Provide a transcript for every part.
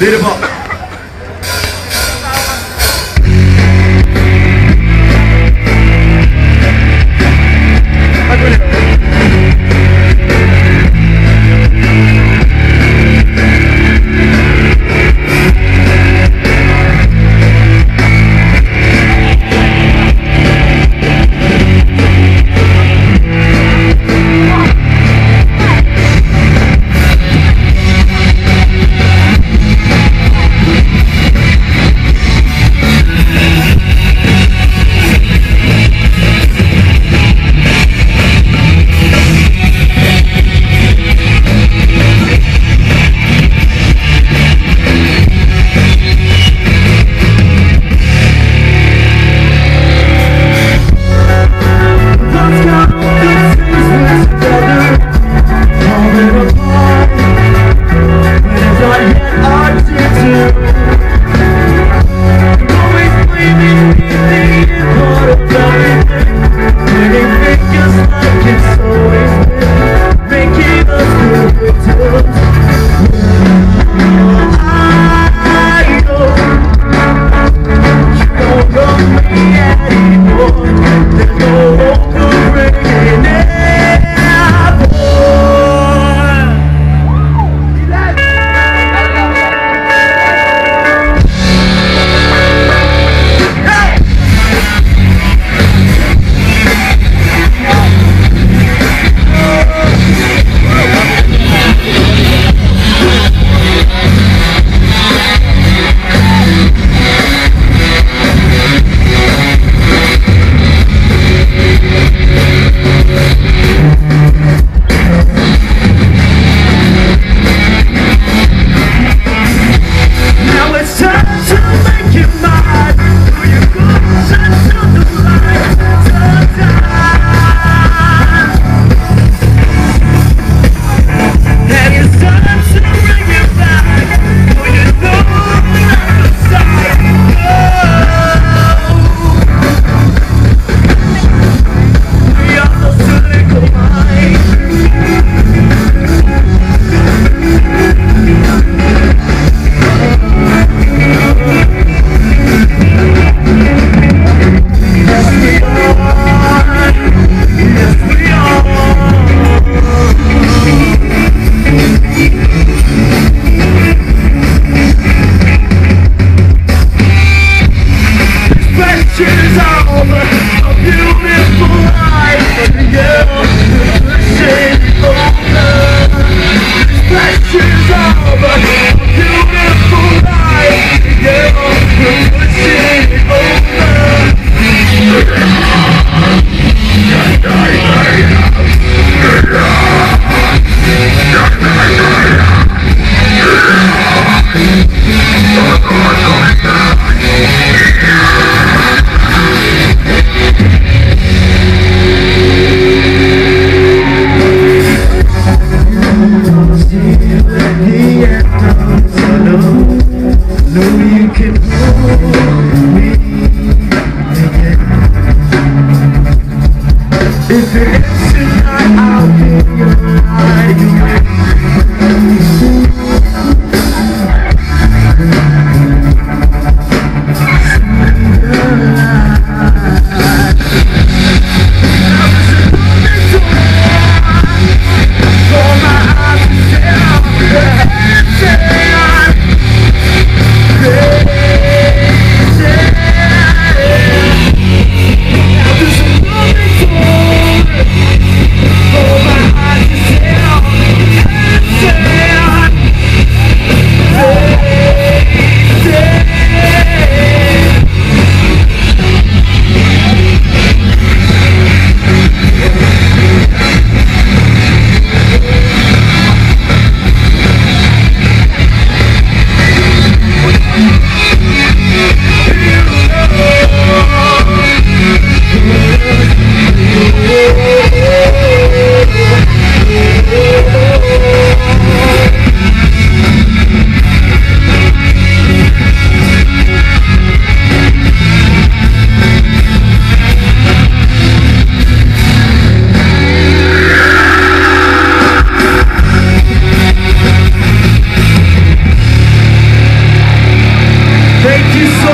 Deri bak.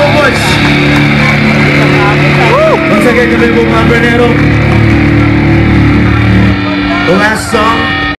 봐 much. Once again, kami po mga Bernero. The last song